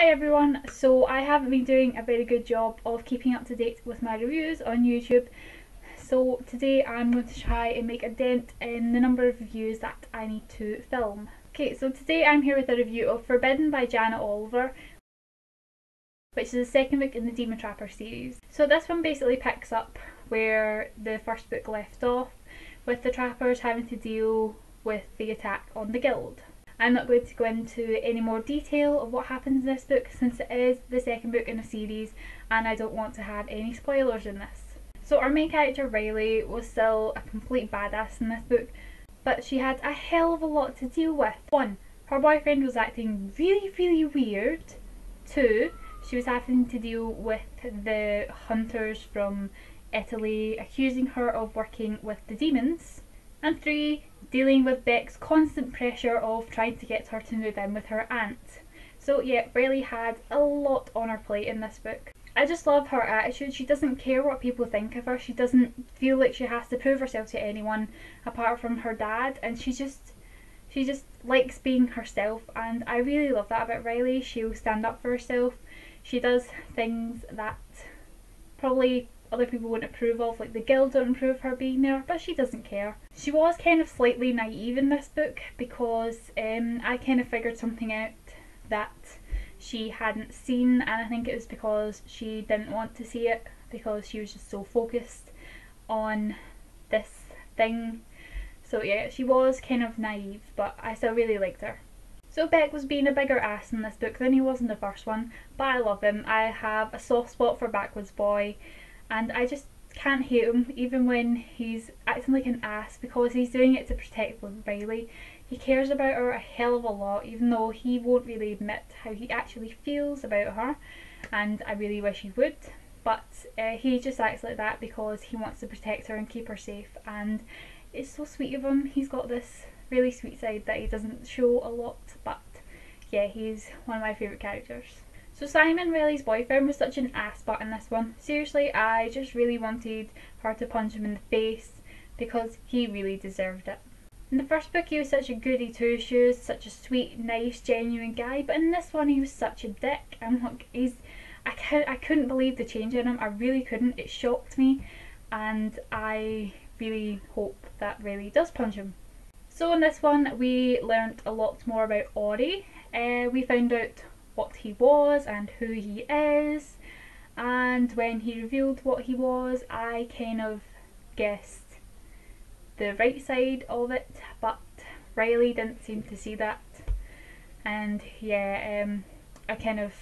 Hi everyone, so I haven't been doing a very good job of keeping up to date with my reviews on YouTube so today I'm going to try and make a dent in the number of reviews that I need to film. Okay, so today I'm here with a review of Forbidden by Jana Oliver which is the second book in the Demon Trapper series. So this one basically picks up where the first book left off with the trappers having to deal with the attack on the guild. I'm not going to go into any more detail of what happens in this book since it is the second book in a series and I don't want to have any spoilers in this. So our main character Riley was still a complete badass in this book but she had a hell of a lot to deal with. One, her boyfriend was acting really really weird. Two, she was having to deal with the hunters from Italy accusing her of working with the demons. And three, dealing with Beck's constant pressure of trying to get her to move in with her aunt. So yeah, Riley had a lot on her plate in this book. I just love her attitude. She doesn't care what people think of her. She doesn't feel like she has to prove herself to anyone apart from her dad and she just she just likes being herself and I really love that about Riley. She'll stand up for herself. She does things that probably other people wouldn't approve of, like the guild don't approve of her being there, but she doesn't care. She was kind of slightly naive in this book because um, I kind of figured something out that she hadn't seen and I think it was because she didn't want to see it because she was just so focused on this thing. So yeah, she was kind of naive, but I still really liked her. So Beck was being a bigger ass in this book than he was in the first one, but I love him. I have a soft spot for Backwoods Boy and I just can't hate him even when he's acting like an ass because he's doing it to protect Riley. He cares about her a hell of a lot even though he won't really admit how he actually feels about her and I really wish he would but uh, he just acts like that because he wants to protect her and keep her safe and it's so sweet of him. He's got this really sweet side that he doesn't show a lot but yeah he's one of my favourite characters. So Simon Riley's boyfriend was such an ass butt in this one. Seriously, I just really wanted her to punch him in the face because he really deserved it. In the first book he was such a goody two shoes, such a sweet, nice, genuine guy, but in this one he was such a dick. I'm like, he's, I, could, I couldn't believe the change in him, I really couldn't, it shocked me and I really hope that Riley does punch him. So in this one we learnt a lot more about Ori. Uh, we found out what he was and who he is and when he revealed what he was I kind of guessed the right side of it but Riley didn't seem to see that and yeah um, I kind of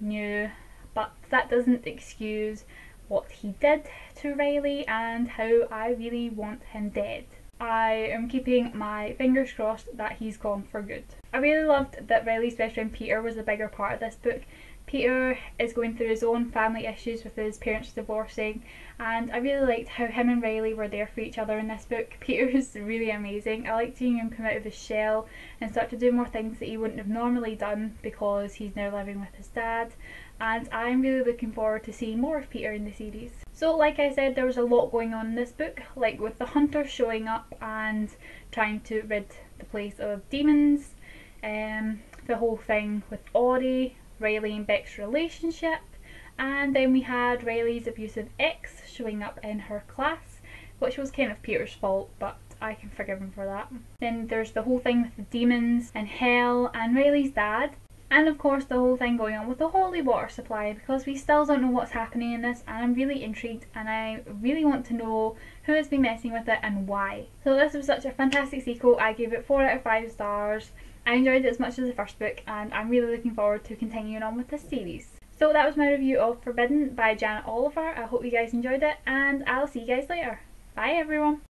knew but that doesn't excuse what he did to Riley and how I really want him dead. I am keeping my fingers crossed that he's gone for good. I really loved that Riley's best friend Peter was a bigger part of this book. Peter is going through his own family issues with his parents divorcing and I really liked how him and Riley were there for each other in this book. Peter is really amazing. I liked seeing him come out of his shell and start to do more things that he wouldn't have normally done because he's now living with his dad and I'm really looking forward to seeing more of Peter in the series. So like I said there was a lot going on in this book like with the hunter showing up and trying to rid the place of demons, um, the whole thing with Ori, Riley and Beck's relationship and then we had Riley's abusive ex showing up in her class which was kind of Peter's fault but I can forgive him for that. Then there's the whole thing with the demons and hell and Riley's dad and of course the whole thing going on with the holy water supply because we still don't know what's happening in this and I'm really intrigued and I really want to know who has been messing with it and why. So this was such a fantastic sequel, I gave it 4 out of 5 stars. I enjoyed it as much as the first book and I'm really looking forward to continuing on with this series. So that was my review of Forbidden by Jana Oliver. I hope you guys enjoyed it and I'll see you guys later. Bye everyone!